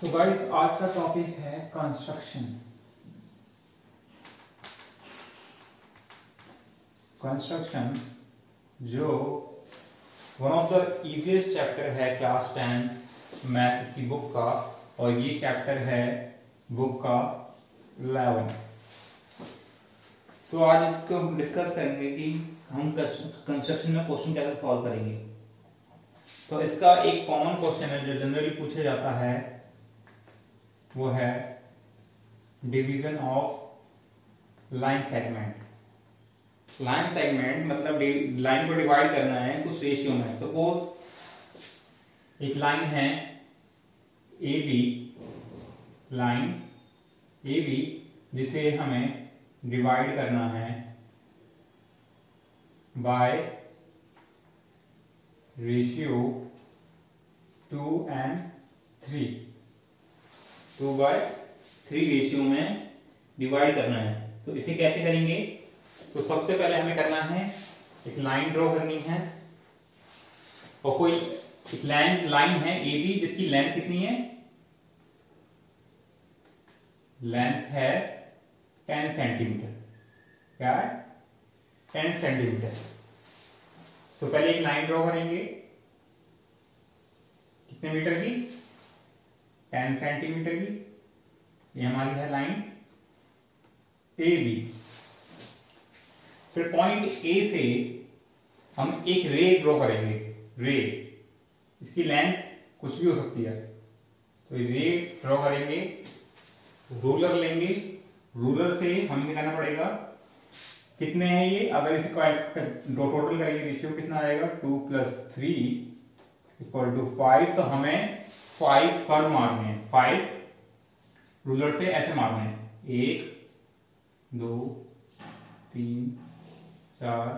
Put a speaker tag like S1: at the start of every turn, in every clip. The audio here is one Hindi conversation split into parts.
S1: तो गाइस आज का टॉपिक है कंस्ट्रक्शन कंस्ट्रक्शन जो one of the easiest chapter है क्लास टेन मैथ की बुक का और ये चैप्टर है बुक का इलेवन सो so, आज इसको हम डिस्कस करेंगे कि हम कंस्ट्रक्शन में क्वेश्चन कैसे सॉल्व करेंगे। तो इसका एक कॉमन क्वेश्चन है जो जनरली पूछा जाता है वो है division of line segment line segment मतलब लाइन को डिवाइड करना है कुछ रेशियो में. सपोज़ एक लाइन है A B line A B जिसे हमें डिवाइड करना है by ratio two and three two by three ratio में डिवाइड करना है। तो इसे कैसे करेंगे? तो सबसे पहले हमें करना है, एक लाइन ड्रॉ करनी है। और कोई एक लाइन लाइन है ए बी जिसकी लेंथ कितनी है? लेंथ है टेन सेंटीमीटर क्या है? टेन सेंटीमीटर तो पहले एक लाइन ड्रॉ करेंगे। कितने मीटर की? टेन सेंटीमीटर की, ये हमारी है लाइन ए बी फिर पॉइंट ए से हम एक रे ड्रॉ करेंगे रे इसकी लेंथ कुछ भी हो सकती है। तो रे ड्रॉ करेंगे रूलर लेंगे। रूलर से हमें करना पड़ेगा कितने हैं ये? अगर इसे टोटल करेंगे रेशियो कितना आएगा? Two plus three equal to five तो हमें फाइव कर मारने हैं। फाइव रूलर से ऐसे मारने हैं। एक, दो, तीन, चार,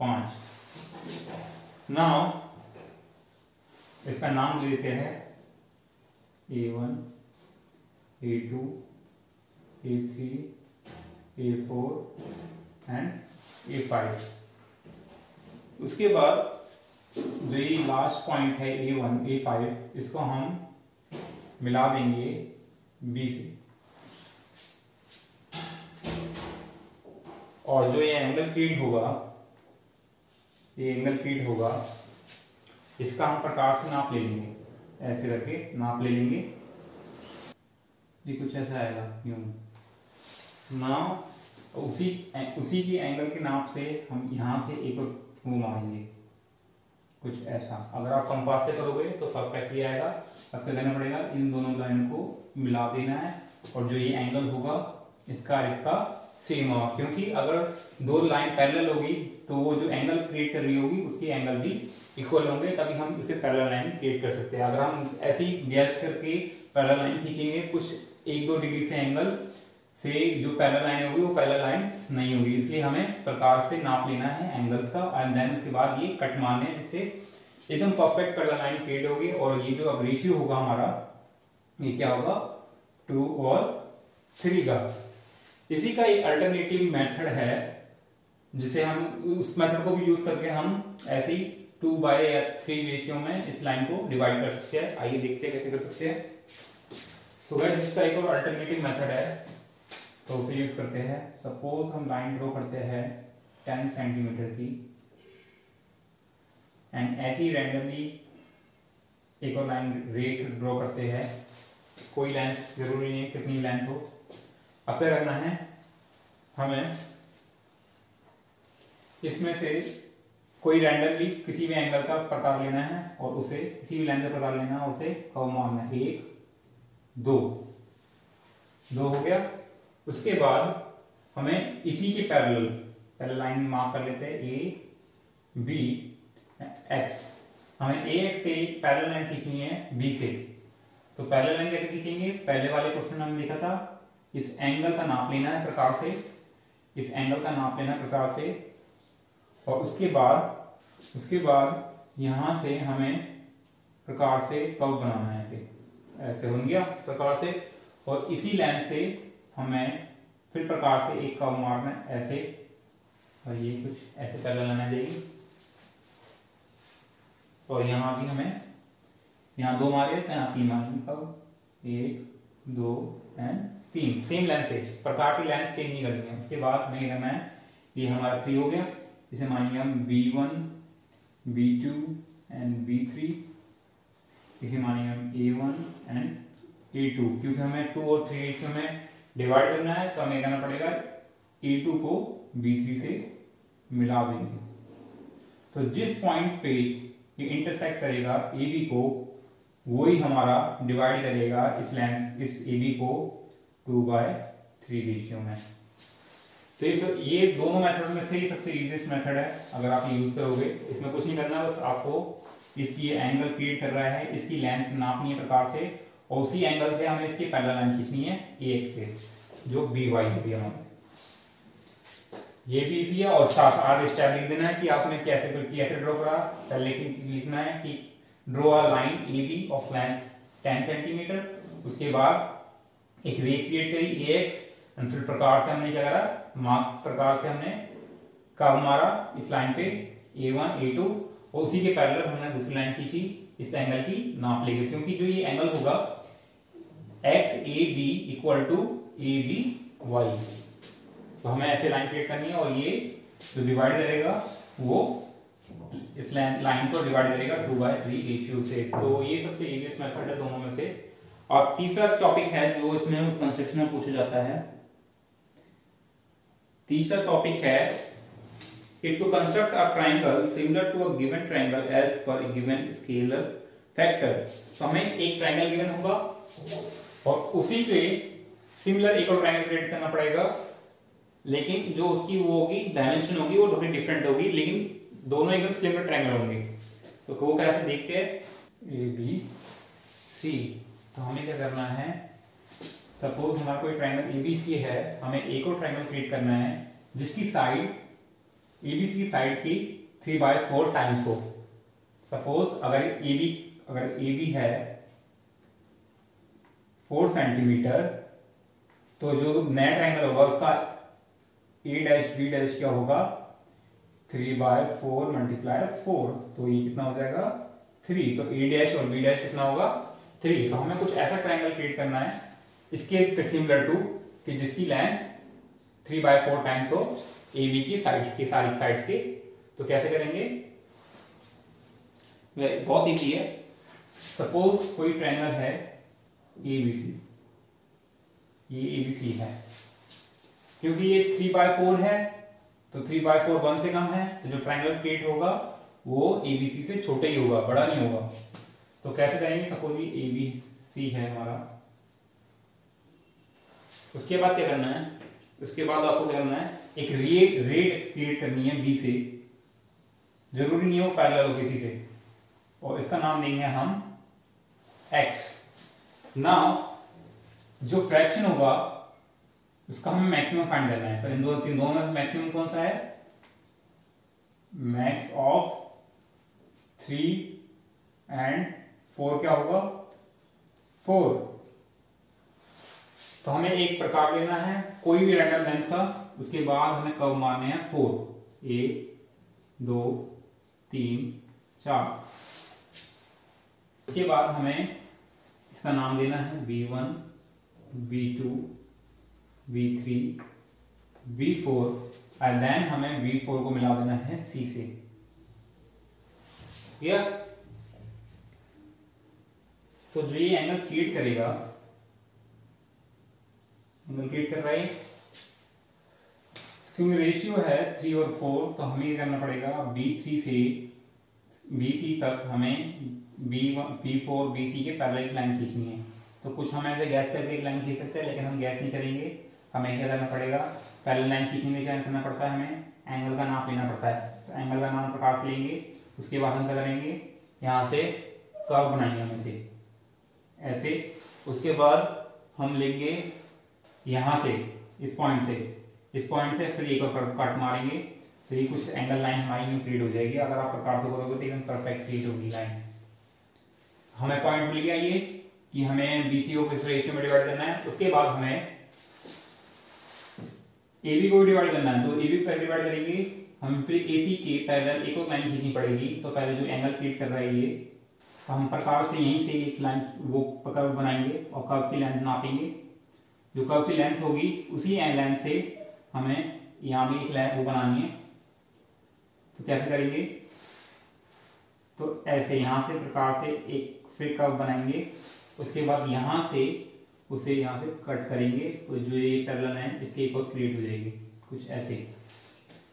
S1: पाँच। नाउ इसका नाम देते हैं A one A two A three A four and A five उसके बाद जो ये लास्ट पॉइंट है ए वन ए फाइव इसको हम मिला देंगे बी से। और जो ये एंगल फ़ीड होगा, ये एंगल फ़ीड होगा, इसका हम प्रकार से नाप ले लेंगे। ऐसे करके नाप ले लेंगे। ये कुछ ऐसा आएगा, यूँ। नाव उसी उसी की एंगल के नाप से हम यहाँ से एक वो मारेंगे। कुछ ऐसा। अगर आप कंपास से करोगे तो परफेक्टली आएगा। क्या करना पड़ेगा, इन दोनों लाइन को मिला देना है। और जो ये एंगल होगा, इसका इसका सेम होगा। क्योंकि अगर दो लाइन पैरेलल होगी तो वो जो एंगल क्रिएट कर रही होगी, उसके एंगल भी इक्वल होंगे। तभी हम इसे पैरेलल लाइन क्रिएट कर सकते हैं। अगर हम ऐसे ही गैस करके पैरेलल लाइन खींचेंगे, कुछ एक दो डिग्री से एंगल से जो पैरेलल लाइन होगी वो पैरेलल लाइन नहीं होगी। इसलिए हमें प्रकार से नाप लेना है एंगल्स का एंड देन उसके बाद ये कट मारने हैं जिससे एकदम परफेक्ट पैरेलल लाइन क्रिएट होगी और ये जो अब रेशियो होगा हमारा, ये क्या होगा? टू और थ्री का। इसी का एक अल्टरनेटिव मेथड है, जिसे हम उस मेथड को भी यूज़ करके हम ऐसे ही टू बाय या थ्री रेशियो में इस लाइन को डिवाइड कर सकते हैं। आइए देखते हैं कैसे कर सकते हैं। सो गाइस इसका एक और अल्टरनेटिव मेथड है। तो उसे यूज़ करते हैं। सपोज़ हम लाइन ड्रॉ करते हैं टेन सेंटीमीटर की। एंड ऐसी रैंडमली एक और लाइन रेट ड्रॉ करते हैं। कोई लेंथ ज़रूरी नहीं है कितनी लेंथ हो। क्या करना है? हमें इसमें से कोई रैंडमली किसी भी एंगल का प्रकार लेना है और उसे किसी भी लेंथ का प्रकार लेना है उसे कव मारना है। एक, दो। दो हो गया। उसके बाद हमें इसी के पैरेलल, पहले लाइन मार्क कर लेते हैं ए बी एक्स हमें ए एक्स से पैरेलल लाइन खींचनी है बी से। तो पैरेलल लाइन कैसे खींचेंगे? पहले वाले क्वेश्चन हमने देखा था, इस एंगल का नाप लेना है प्रकार से। इस एंगल का नाप लेना प्रकार से। और उसके बाद उसके बाद यहाँ से हमें प्रकार से कव बनाना है। ऐसे हो गया प्रकार से। और इसी लाइन से हमें फिर प्रकार से एक कव मारना ऐसे, और ये कुछ ऐसे पैदल लाना चाहिए और यहाँ भी हमें, यहाँ दो मारे थे यहाँ तीन मारेंगे एक, दो एंड तीन। सेम लेंथ से, प्रकार की लेंथ चेंज नहीं करनी है। उसके बाद हमें करना है ये हमारा थ्री हो गया। इसे मानिए हम B one B two and B three इसे मानिए हम A one and A two क्योंकि हमें टू और थ्री हमें डिवाइड करना है तो हमें करना पड़ेगा? ए टू को बी थ्री से मिला देंगे। तो जिस पॉइंट पे ये इंटरसेक्ट करेगा ए बी को, वही हमारा डिवाइड करेगा इस लेंथ इस ए बी को टू बाय थ्री रेशियो में। तो ये ये दोनों मेथड में से ही सबसे इजीएस्ट मेथड है। अगर आप यूज़ करोगे, इसमें कुछ नहीं करना, बस आपको इस ये एंगल क्रिएट कर रहा है। इसकी लेंथ नापनी है प्रकार से। उसी एंगल से हमें इसकी पैरेलल लाइन खींचनी है ए एक्स पे, जो बी वाई होगी हमारे ये भी इजी है और साथ आगे स्टेप लिख देना है कि आपने कैसे कैसे ड्रॉ करा। पहले लिखना है कि draw a line A B of length 10 centimetre उसके बाद एक रे क्रिएट करी ए एक्स एंड फिर प्रकार से हमने क्या करा? मार्क प्रकार से हमने कब मारा इस लाइन पे ए वन ए टू और उसी के पैरेलल हमने दूसरी लाइन खींची। इस एंगल की नाप लेंगे, क्योंकि जो ये एंगल होगा X A B equal to A B Y तो हमें ऐसे लाइन क्रिएट करनी है और ये जो डिवाइड करेगा, वो इस लाइन को डिवाइड करेगा टू बाय थ्री रेशियो से। तो ये सबसे इजीएस्ट मेथड है दोनों में से। और तीसरा टॉपिक है जो इसमें कंस्ट्रक्शन में पूछा जाता है। तीसरा टॉपिक है it to construct a triangle similar to a given triangle as per a given scalar factor. तो हमें एक ट्राइंगल गिवन होगा और उसी पे सिमिलर एक और ट्राइंगल क्रिएट करना पड़ेगा। लेकिन जो उसकी वो होगी डायमेंशन होगी, वो थोड़ी डिफरेंट होगी, लेकिन दोनों एकदम सिमिलर ट्राइंगल होंगे। तो वो कैसे देखते हैं। ए बी सी तो हमें क्या करना है? सपोज़ हमारा कोई ट्राइंगल एबीसी है, हमें एक और ट्राइंगल क्रिएट करना है, जिसकी साइड एबीसी की साइड की थ्री बाय फोर टाइम्स हो। सपोज़ अगर ए बी अगर ए बी है फोर सेंटीमीटर तो जो नया ट्राइंगल होगा उसका ए डैश बी डैश क्या होगा? Three by four multiply four तो ये कितना हो जाएगा? थ्री तो ए डैश और बी डैश कितना होगा? थ्री तो हमें कुछ ऐसा ट्राइंगल क्रिएट करना है, इसके सिमिलर टू कि जिसकी length three by four times हो। ए बी की साइड्स की, सारी साइड्स की। तो कैसे करेंगे? बहुत इजी है। सपोज़ कोई ट्रायंगल है ए बी सी ये ए बी सी है। क्योंकि ये थ्री बाय फोर है तो थ्री बाय फोर वन से कम है तो जो ट्रायंगल क्रिएट होगा, वो ए बी सी से छोटे ही होगा, बड़ा नहीं होगा। तो कैसे करेंगे? सपोज़ ये ए बी सी है हमारा। उसके बाद क्या करना है? उसके बाद आपको क्या करना है? एक रेड रेड क्रिएट करनी है बी से। ज़रूरी नहीं हो पैरेलल हो किसी से। और इसका नाम देंगे हम एक्स नाउ जो फ्रैक्शन होगा, उसका हमें मैक्सिमम फाइंड करना है। तो इन दो तीन दोनों में मैक्सिमम कौन सा है? Max of three and four क्या होगा? फोर तो हमें एक प्रकार लेना है, कोई भी रैंडम लेंथ का। उसके बाद हमें कब मारने हैं? फोर। एक, दो, तीन, चार। उसके बाद हमें इसका नाम देना है B one B two B three B four and then हमें बी फोर को मिला देना है सी से। क्लियर तो जो ये एंगल क्रिएट करेगा एंगल क्रिएट कर रहा है क्योंकि रेशियो है थ्री और फोर तो हमें ये करना पड़ेगा? बी थ्री से बी सी तक हमें B B four B C के पैरेलल लाइन खींचनी है। तो कुछ हम ऐसे गैस करके एक लाइन खींच सकते हैं, लेकिन हम गैस नहीं करेंगे। हमें क्या करना पड़ेगा? पैरेलल लाइन खींचने में क्या करना पड़ता है हमें? एंगल का नाप लेना पड़ता है। तो एंगल का नाम प्रकार से लेंगे, उसके बाद हम क्या करेंगे? यहाँ से कर्व बनाएँगे हम इसे ऐसे, उसके बाद हम लेंगे यहाँ से, इस पॉइंट से। इस पॉइंट से फिर एक और कट मारेंगे तो ये कुछ एंगल लाइन हमारी न्यू क्रिएट हो जाएगी। अगर आप प्रकार से करोगे तो एकदम परफेक्ट क्रिएट होगी लाइन हमें पॉइंट मिल गया ये, कि हमें बीसीओ किस रेशियो में डिवाइड करना है। उसके बाद हमें एबी को डिवाइड करना है। तो एबी पर डिवाइड करेंगे, हम फिर एसी के पैरेलल एक और लाइन खींचनी पड़ेगी। तो पहले जो एंगल क्रिएट कर रहा है ये तो हम प्रकार से यहीं से एक लाइन वो कर्व बनाएँगे और कर्व की लेंथ नापेंगे। जो कर्व की लेंथ होगी, उसी लाइन से हमें यहाँ भी एक वो बनानी है। तो कैसे करेंगे? तो ऐसे यहाँ से प्रकार से एक फिर कर्व बनाएँगे? उसके बाद यहाँ से उसे यहाँ से कट करेंगे। तो जो ये पैरल है, इसके एक और क्रिएट हो जाएगी। कुछ ऐसे।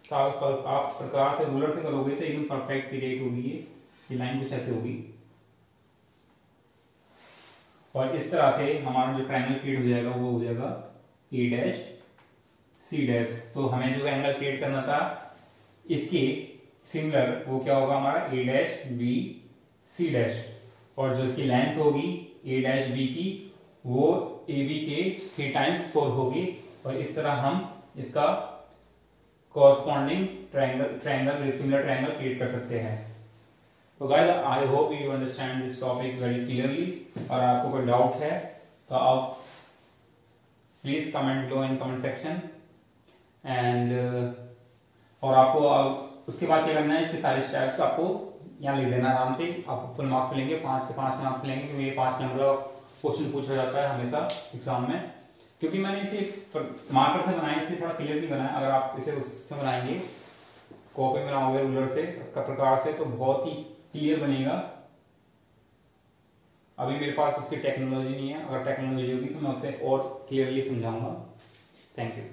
S1: तो आप प्रकार से रूलर से करोगे तो एकदम परफेक्ट क्रिएट होगी ये। लाइन कुछ ऐसे होगी। और इस तरह से हमारा जो ट्रायंगल क्रिएट हो जाएगा, वो हो जाएगा ए डैश सी डैश तो हमें जो एंगल क्रिएट करना था, इसके सिमिलर वो क्या होगा हमारा? A dash B C dash और जो इसकी लेंथ होगी ए डैश बी की, वो ए बी के थ्री टाइम्स फोर होगी। और इस तरह हम इसका corresponding triangle triangle similar triangle create कर सकते हैं। तो guys I hope you understand this topic very clearly और आपको कोई डाउट है तो आप please comment low in comment section and और आपको उसके बाद क्या करना है, इसके सारे स्टेप्स आपको यहाँ लिख देना आराम से। आपको फुल मार्क्स मिलेंगे, पाँच के पाँच मार्क्स मिलेंगे, क्योंकि ये पाँच नंबर का क्वेश्चन पूछा जाता है हमेशा एग्ज़ाम में। क्योंकि मैंने इसे मार्कर से बनाया, इसलिए थोड़ा क्लियर नहीं बनाया। अगर आप इसे उससे बनाएँगे कॉपी में बनाओगे रूलर से प्रकार से तो बहुत ही क्लियर बनेगा। अभी मेरे पास उसकी टेक्नोलॉजी नहीं है। अगर टेक्नोलॉजी होगी तो मैं उसे और क्लियरली समझाऊँगा। Thank you